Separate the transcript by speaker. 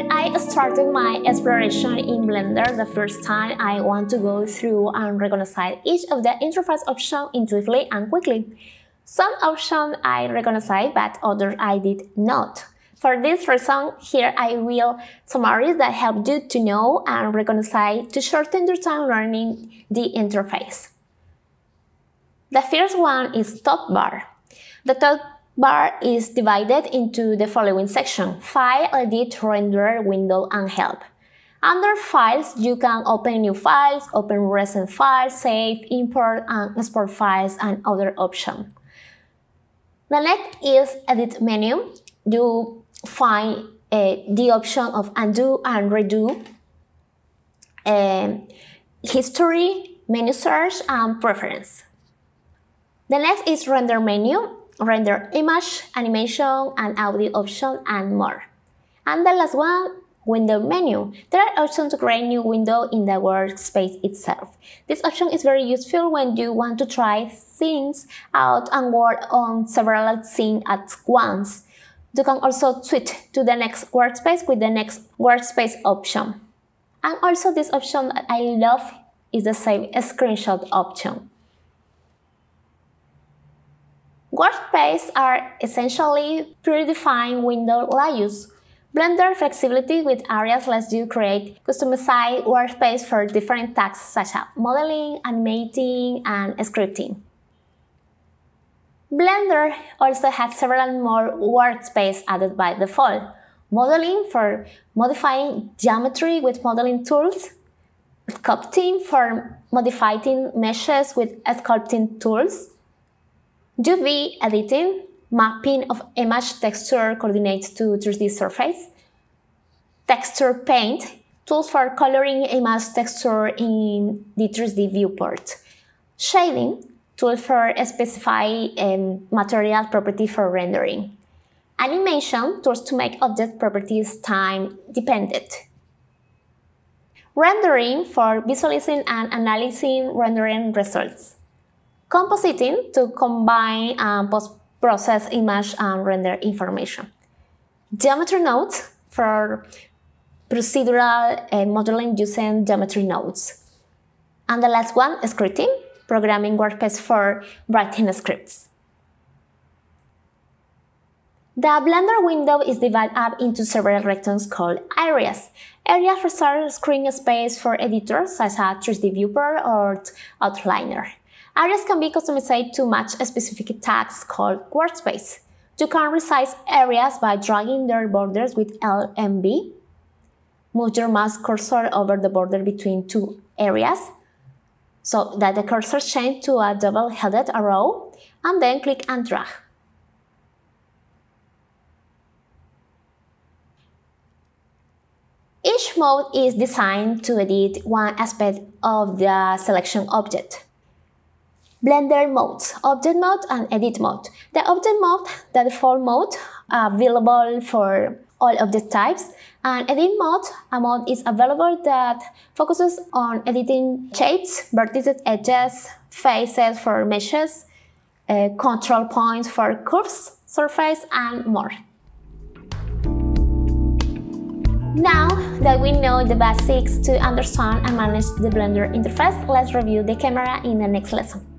Speaker 1: When I started my exploration in Blender the first time, I want to go through and recognize each of the interface options intuitively and quickly. Some options I recognized, but others I did not. For this reason, here I will summarize that help you to know and recognize to shorten your time learning the interface. The first one is top bar. The top bar is divided into the following section, File, Edit, Render, Window, and Help. Under Files, you can open new files, open recent files, save, import, and export files, and other options. The next is Edit menu. You find uh, the option of Undo and Redo, uh, History, Menu Search, and Preference. The next is Render menu. Render image, animation, and audio option, and more. And the last one, Window menu. There are options to create new window in the workspace itself. This option is very useful when you want to try things out and work on several things at once. You can also switch to the next workspace with the next workspace option. And also this option that I love is the save screenshot option. Workspaces are essentially predefined window layouts Blender flexibility with areas lets you create customized workspace for different tasks such as modeling, animating, and scripting. Blender also has several more workspaces added by default. Modeling for modifying geometry with modeling tools, sculpting for modifying meshes with sculpting tools, UV editing mapping of image texture coordinates to 3D surface, texture paint, tools for coloring image texture in the 3D viewport, shading, tool for specify um, material property for rendering, animation, tools to make object properties time dependent, rendering for visualizing and analyzing rendering results, compositing to combine and post process image and render information. Geometry nodes for procedural uh, modeling using geometry nodes. And the last one, scripting, programming workspace for writing scripts. The Blender window is divided up into several rectangles called areas. Areas reserve screen space for editors such as 3D Viewer or Outliner. Areas can be customized to match a specific tags called workspace. You can resize areas by dragging their borders with LMB. Move your mouse cursor over the border between two areas so that the cursor changes to a double-headed arrow and then click and drag. Each mode is designed to edit one aspect of the selection object. Blender modes, object mode and edit mode. The object mode, the default mode, available for all object types. And edit mode, a mode is available that focuses on editing shapes, vertices, edges, faces for meshes, uh, control points for curves, surface, and more. Now that we know the basics to understand and manage the Blender interface, let's review the camera in the next lesson.